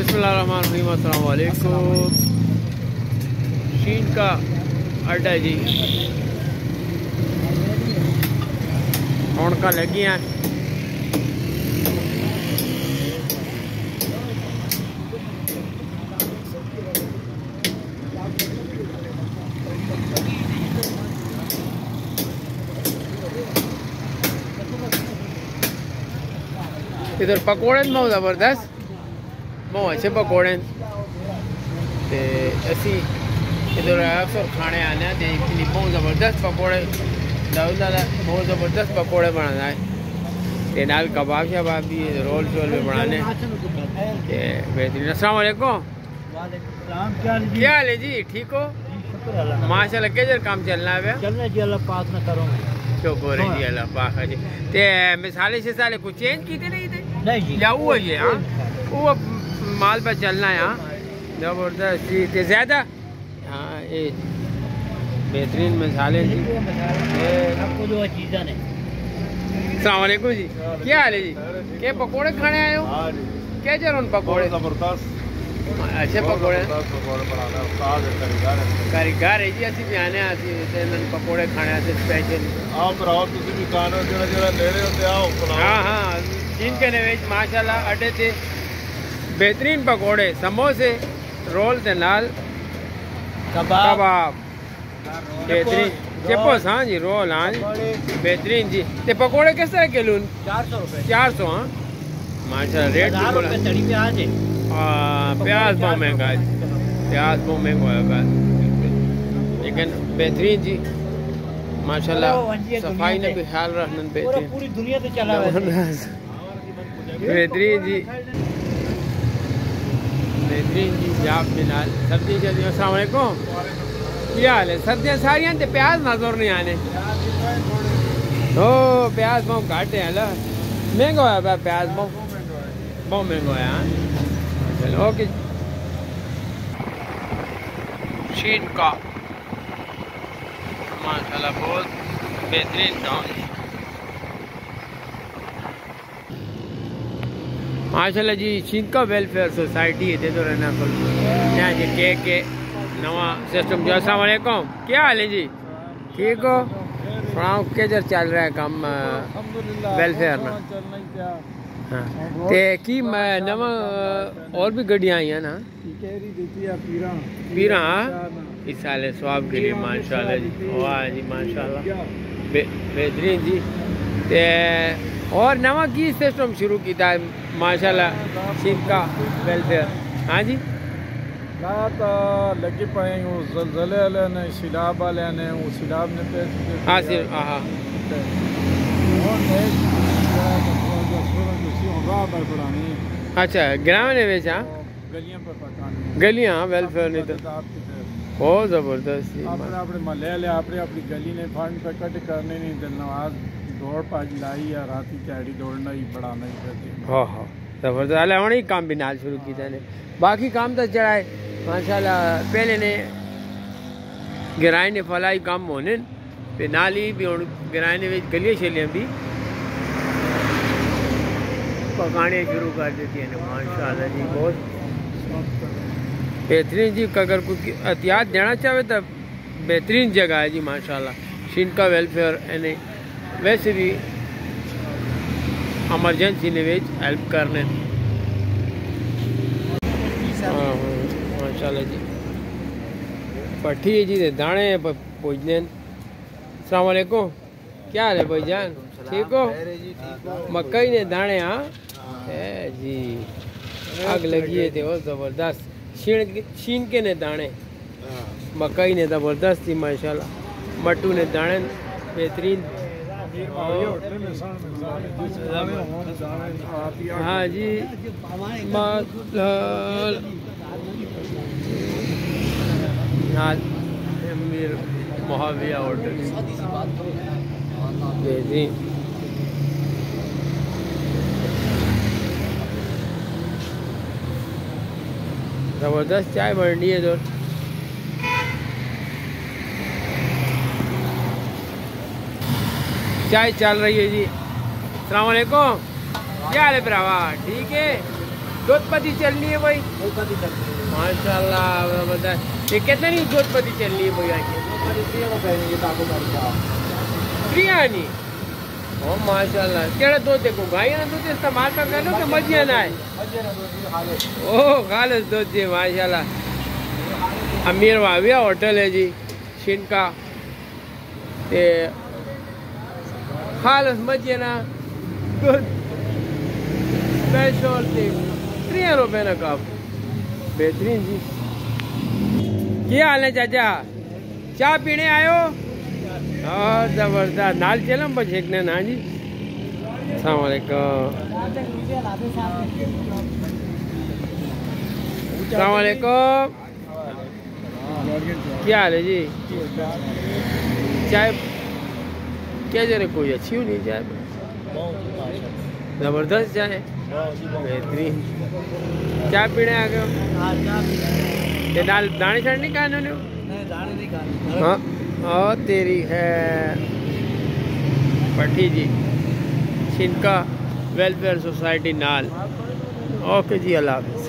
वालेकुम शीन का अड्डा जी। कौन का लगी हैं। इधर पकौड़े बहुत ज़बरदस्त। अच्छे पकौड़े ते असी इधर अक्सर खाने आने ते इतनी बहुत ज़बरदस्त पकौड़े दाऊद दादा बहुत ज़बरदस्त पकौड़े बनाना है ते नाल कबाब शबाब भी रोल शोल भी बनाने ते बेहतरीन अस्सलाम वालेकुम क्या हाल है जी ठीक हो माशाल्लाह के काम चलना है चलना जी अल्लाह पाक ना करो शुक्र है जी अल्लाह पाक जी ते मिसाले से साले कुछ चेंज कीते नहीं थे नहीं जी या वो है हाँ वो माल पर चलना यहाँ। ज़बरदस्त चीज़ ज़्यादा? हाँ ये बेहतरीन मसाले जी। सलामकुम जी क्या हाल है जी? क्या पकौड़े खाने आए हो? क्या चल रहा पकौड़े? ज़बरदस्त। अच्छे पकौड़े। कारीगर है। जी असी भी आने असी पकौड़े खाने स्पेशल आप रहो भी खाना जरा जिनके माशाला अड्डे थे बेहतरीन पकौड़े समोसे रोल ते नाल कबाब। बेहतरीन। चेपोस हाँ जी रोल हाँ जी। बेहतरीन जी। ते पकौड़े किस तरह के लून? चार सौ चार सौ हाँ। माशाल्लाह रेट हाँ, प्याज बहुत महँगा है। प्याज बहुत महँगा है। लेकिन बेहतरीन जी। माशाल्लाह सफ़ाई ने भी ख्याल रखना बेहतरीन। पूरी दुनिया से चला है। बेहतरीन जी। बेहतरीन जी, जाप मिलाल सर्दी चलती अस्सलाम वालेकुम। क्या हाल है? सर्दियाँ सारियाँ ते प्याज नज़र नहीं आने। ओ प्याज बहुत घट है, ला। महँगा होया पिया प्याज बहुत। बहुत महँगा होया हाँ। चलो, ओके। शीन का। माशाल्लाह, बहुत बेहतरीन गाँव है माशाल्लाह जी शिंका वेलफेयर सोसाइटी है तो रहना कुल यहाँ जी के के नवा सिस्टम जो अस्सलाम वालेकुम। क्या हाल है जी? ठीक हो? सुनाओ किधर चल रहा है काम वेलफेयर ना। हाँ ते की म- नवा और भी गड्डियाँ आई हैं ना? पीरा? हाँ? इस साल स्वाब के लिए माशाल्लाह जी। वाह जी माशाल्लाह। बेहतरीन जी। ते और नवा की सिस्टम शुरू किया है माशाल्लाह शिप का वेलफेयर हाँ जी? लात लगी पाएँगे जलजले वाले ने सिलाब वाले ने वो सिलाब ने पे हाँ सिर हाँ, हाँ। अच्छा ग्राम ने बेचा गलियाँ वेलफेयर नहीं। तो।, तो बहुत ज़बरदस्त। अपने अपने मले ले अपने अपनी गली ने फंड पे कट करने नहीं धन्यवाद दौड़ भज लाई या राती ध्याड़ी दौड़ना ही बढ़ाना ही करते हाँ हाँ ज़बरदस्त उन्हें काम भी नाल शुरू किया ने बाकी काम तो चढ़ा है माशाल्लाह पहले ने फलाई काम होने नाल ही भी गलियाँ शलियाँ भी पकाने शुरू कर देती है जी बहुत बेहतरीन जी अगर कोई एहतियात देना चाहे तो बेहतरीन जगह है जी माशाल्लाह शिनका वेलफेयर यानी वैसे भी एमरजेंसी ने विच हेल्प करने। हाँ, हाँ, माशाल्लाह जी। पट्टी है जी दे दाने पूजने सलाम वालेकुम क्या हाल है भाईजान? ठीक हो? मकई ने दाने हाँ? जी आग लगी है थे वो ज़बरदस्त। छीण छीन के ने दाने। मकई ने ज़बरदस्त थी माशाल्लाह। मट्टू ने दाने बेहतरीन। हाँ जी। मुहाविया होटल। बेहतरीन ज़बरदस्त चाय बन रही है तो। चाय चल रही है जी। सलामकुम क्या हाल है भरावा ठीक है? जोधपति चलनी है भाई? माशाल्लाह ये कितने की जोधपति चलनी है तो पड़ेगा प्रियानी ओ, माशाल्लाह। केड़ा दूध देखो ना दूध इस्तेमाल कर लो है? मज़े ओ, खालिस दूध जी, माशाल्लाह। अमीर वाविया होटल है जी, शिनका। ते ना दूध स्पेशल ते त्रिया रुपए ना कप बेहतरीन जी। क्या हाल है चाचा? चाय पीने आयो? हाँ ज़बरदस्त। नाल चलम बस एक ने जी? सलामकुम सलामकुम क्या हाल है जी? चाय क्या जरे कोई अच्छी ही माशाल्लाह ज़बरदस्त जाए बहुत बेहतरीन चाय पीने आ गए ते दाल दाने शाने नहीं खाने हो नहीं हाँ और तेरी है पट्टी जी छिनका वेलफेयर सोसाइटी नाल ओके जी अल्लाह हाफिज़